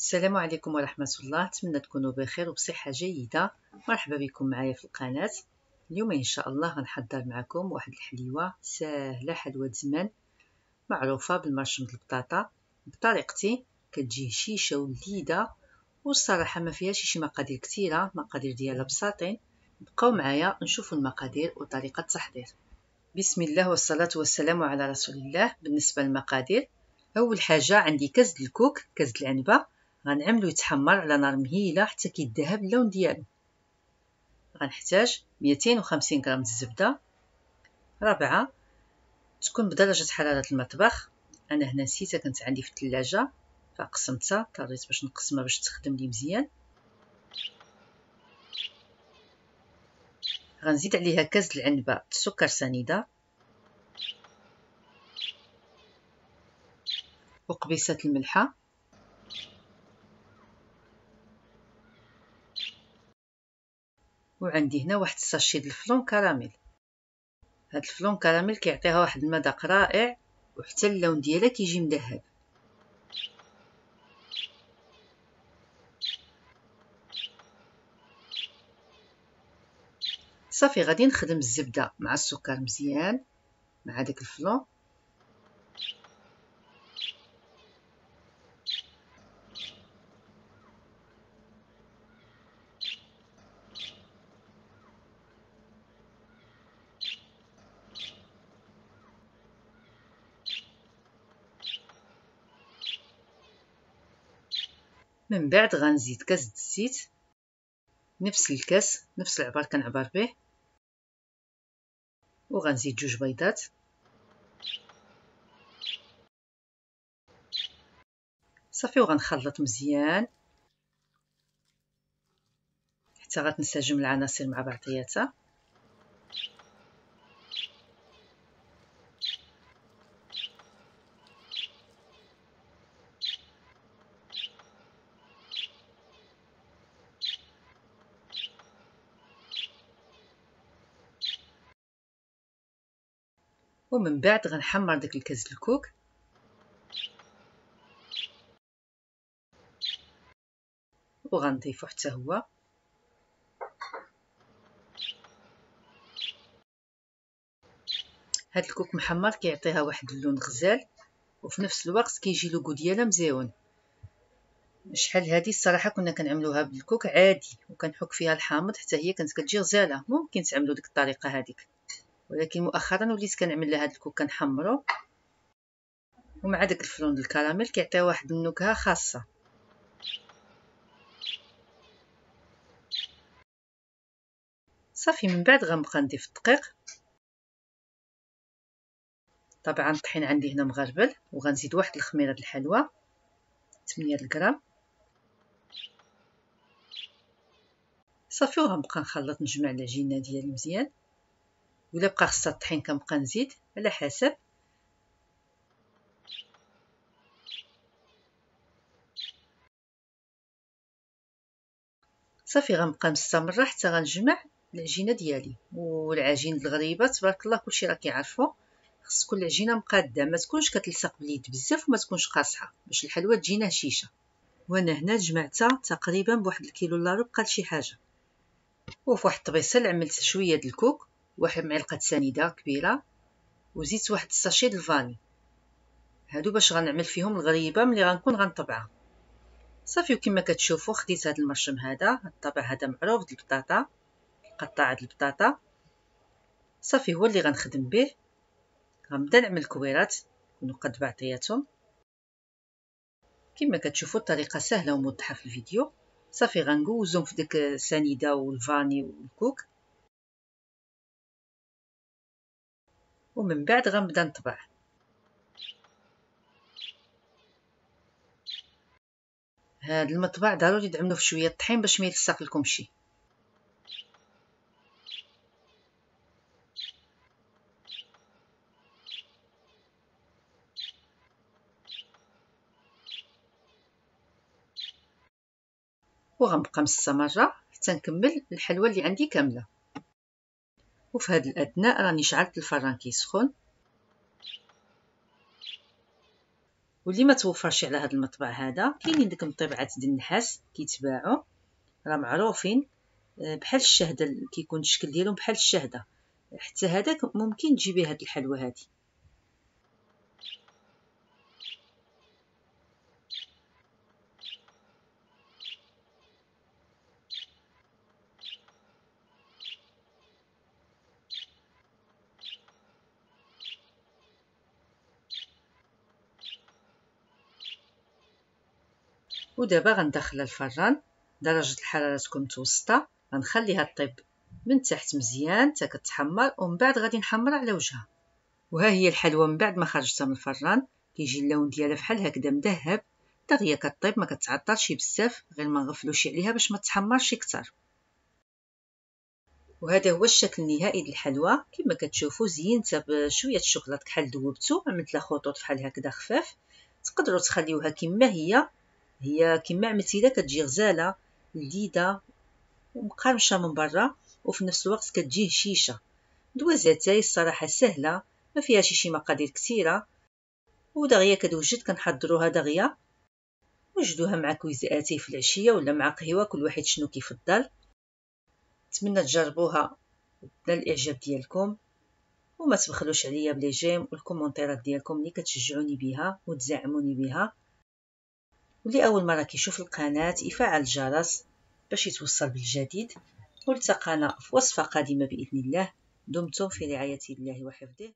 السلام عليكم ورحمة الله. أتمنى تكونوا بخير وبصحة جيدة. مرحبا بكم معايا في القناة. اليوم إن شاء الله غنحضر معكم واحد الحليوة سهلة حلوة زمان معروفة بالمرشمة البطاطا بطريقتي كتجي هشيشة ولذيذة والصراحة ما فيهاش شي مقادير كثيرة مقادير ديالها بساطين. بقاو معايا نشوفوا المقادير وطريقة التحضير. بسم الله والصلاة والسلام على رسول الله. بالنسبة للمقادير أول حاجة عندي كاس الكوك كاس العنبة. غنعملو يتحمر على نار مهيلة حتى كيذهب اللون ديالو. غنحتاج 250 غرام الزبدة رابعة تكون بدرجة حرارة المطبخ. أنا هنا نسيتها كانت عندي في الثلاجة فقسمتها اضطريت باش نقسمها باش تخدم لي مزيان. غنزيد عليها كاس العنبة سكر سنيدة. وقبيصة الملحة. وعندي هنا واحد الساشي د الفلون كراميل. هاد الفلون كراميل كيعطيها واحد المذاق رائع وحتى اللون ديالها كيجي مذهب. صافي غادي نخدم الزبدة مع السكر مزيان مع داك الفلون. من بعد غنزيد كاس د الزيت نفس الكاس نفس العبار كنعبر به. وغنزيد جوج بيضات. صافي وغنخلط مزيان. حتى غتنسجم العناصر مع بعضياتها. ومن بعد غنحمر داك الكاس الكوك. وغنضيفو حتى هو. هاد الكوك محمر كيعطيها واحد اللون غزال وفي نفس الوقت كيجي le goût ديالها مزيون. شحال هادي الصراحة كنا كنعملوها بالكوك عادي وكنحك فيها الحامض حتى هي كانت كتجي غزالة. ممكن تعملوا ديك الطريقة هذيك ولكن مؤخرا وليت كنعمل لها هاد الكوك كنحمرو. ومع داك الفلون الكراميل كيعطيها واحد النكهة خاصة. صافي من بعد غنبقى نضيف الدقيق. طبعا الطحين عندي هنا مغربل وغنزيد واحد الخميرة الحلوى 8 غرام صافي وغنبقى نخلط نجمع العجينة ديالي مزيان. ولا بقى خصها الطحين كنبقى نزيد على حسب. صافي غنبقى مستمرة حتى غنجمع العجينة ديالي والعجين الغريبة تبارك الله كلشي راه كيعرفو. خص كل عجينة مقادة ما تكونش كتلصق باليد بزاف وما تكونش قاصحة باش الحلوه تجينا هشيشه وأنا هنا جمعتها تقريبا بواحد الكيلو إلا ربع شي حاجة. وفي واحد الطبيصة عملت شوية د الكوك. واحد معلقه سنيده كبيرة وزيت واحد الساشي د الفاني. هادو باش غنعمل فيهم الغريبة ملي غنكون غنطبعها. صافي وكما كتشوفوا خديت هذا المرشم هذا. الطبع هذا معروف د البطاطا قطعه البطاطا. صافي هو اللي غنخدم به. غنبدا نعمل كويرات ونقد بعضياتهم كما كتشوفوا الطريقة سهلة وموضحة في الفيديو. صافي غنجوزهم في ديك السنيده والفاني والكوك. ومن بعد غنبدأ نطبع. هاد المطبع ضروري تعملوه في شوية الطحين باش ما يلصق لكم شي. وغنبقى مستمرة حتى نكمل الحلوة اللي عندي كاملة. وفي هذا الأثناء راني شعلت الفران كيسخن واللي ما توفرش على هذا المطبع هذا كاينين ديك مطبعات د النحاس كيتباعوا راه معروفين آه، بحال الشهده كيكون الشكل ديالهم بحال الشهدة. حتى هذاك ممكن تجيبي هاد الحلوى هذه ودابا غندخلها الفران. درجة الحرارة تكون متوسطة. غنخليها طيب من تحت مزيان حتى كتحمر ومن بعد غادي نحمرها على وجهها. وها هي الحلوى من بعد ما خرجتها من الفران. كيجي اللون ديالها بحال هكذا مذهب. دغيا كطيب ما كتعطرش بزاف غير ما نغفلوش عليها باش ما تحمرش كثر وهذا هو الشكل النهائي ديال الحلوى. كما كتشوفوا زينتها بشوية الشوكولاط كحل ذوبتو عملت لها خطوط بحال هكذا خفاف. تقدروا تخليوها كما هي. هي كما عملتي كتجي غزالة لذيذة ومقرمشة من برا وفي نفس الوقت كتجي هشيشة. دوازاتاي الصراحة سهلة ما فيهاش شي مقادير كثيرة. ودغيا كتوجد كنحضروها دغيا وجدوها مع كويزاتي في العشية ولا مع قهوة كل واحد شنو كيفضل. نتمنى تجربوها وتنال الإعجاب ديالكم. وما تبخلوش عليا بلي جيم والكومونتيرات ديالكم اللي كتشجعوني بها وتزعموني بها واللي اول مرة كيشوف القناة يفعل الجرس باش يتوصل بالجديد والتقانا في وصفة قادمة بإذن الله. دمتم في رعاية الله وحفظه.